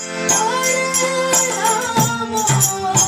Oh,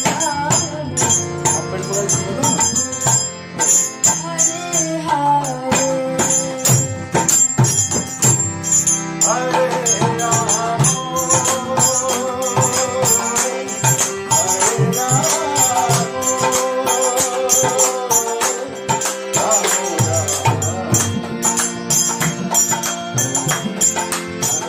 Oh,